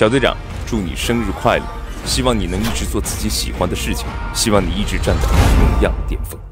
小队长祝你生日快乐。希望你能一直做自己喜欢的事情希望你一直站在荣耀巅峰。